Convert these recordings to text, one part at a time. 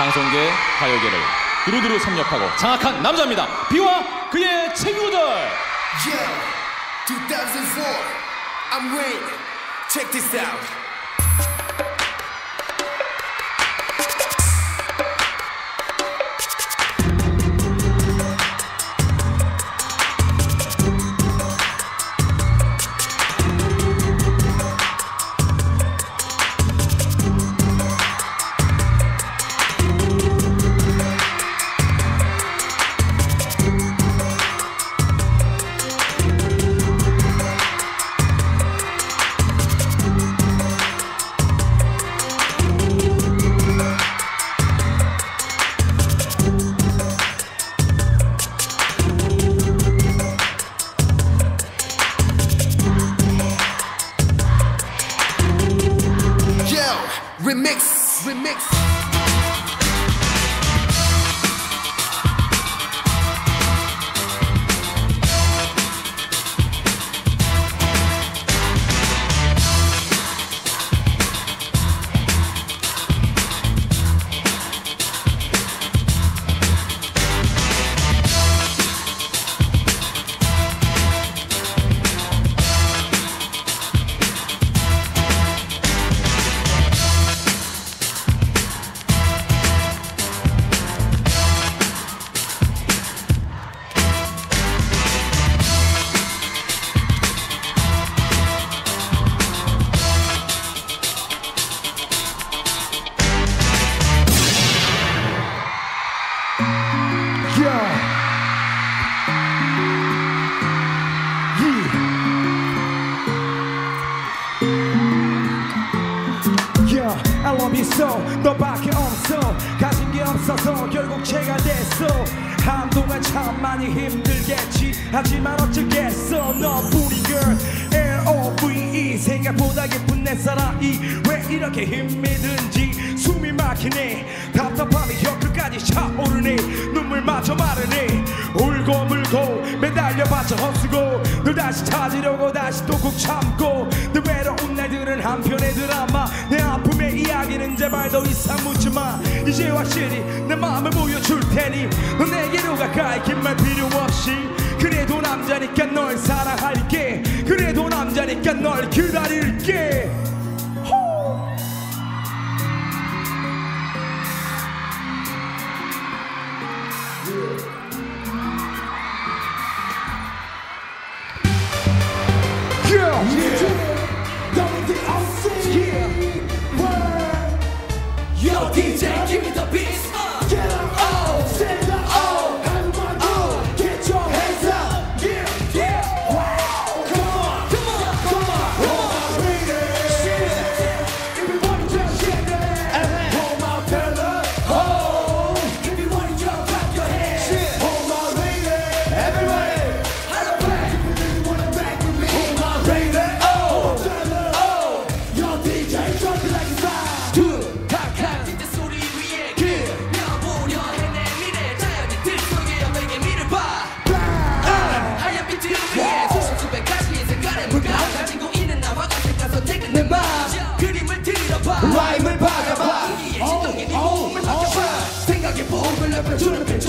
방송계 가요계를 두루두루 섭렵하고 장악한 남자입니다. 비와 그의 친구들. Yeah, 2004. I'm Wayne. Check this out. Remix, remix. So 너밖에 없어. 가진 게 없어서 결국 제가 됐어. 한동안 참 많이 힘들겠지. 하지만 어쩌겠어. 너뿐인 girl L-O-V-E 생각보다 예쁜 내 사랑이 왜 이렇게 힘이 든지 숨이 막히네. 답답함이 혀끝까지 차오르네. 눈물 마저 마르네. 울고 물고 매달려봤자 헛수고. 널 다시 찾으려고 다시 또 꾹 참고. 늘 외로운 날들은 한편의 드라마. 내 아픔 의 이야기는 제발 더 이상 묻지마. 이제 확실히 내 마음을 보여줄 테니 넌 내게로 가까이 긴말 필요 없이. 그래도 남자니까 널 사랑할게. 그래도 남자니까 널 기다릴게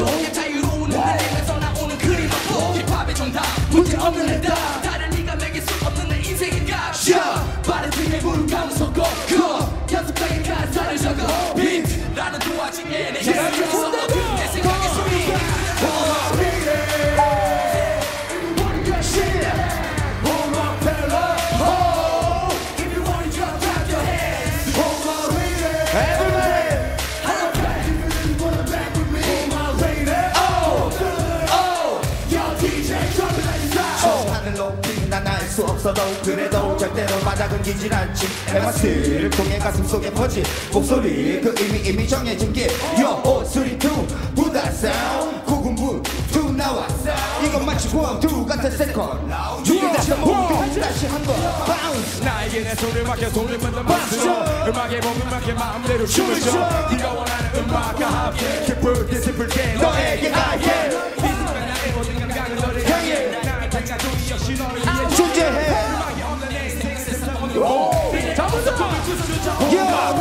종의 자유로운 흔들림에서 나오는 그림을 보 힙합의 정답. 문제 없는 해답 다른 네가 매길 수 없는 내 인생의 값샤 빠른 등에 물을 감아서 걷고 연습장에 가사를 적어. 비트라는 도화지에 내써 없어도 그래도 절대로 바닥은 기질 않지. 에마스를 통해 가슴 속에 퍼진 목소리 그 이미 이미 정해진 길 Yo, 오, 쓰리, 투, 부다 사운드 고군분, 투 나와 이건 마치 원, 투 같은 세컨. 준비 다시 모두 다시 한번. 바운스 나에게 내 손을 맡겨 손을 뻗어 맞춰 음악에 몸 음악에 마음대로 춤을 춰. 네가 원하는 음악과 함께 기쁠 때 슬플 때 너에게 나의 없는 내 인생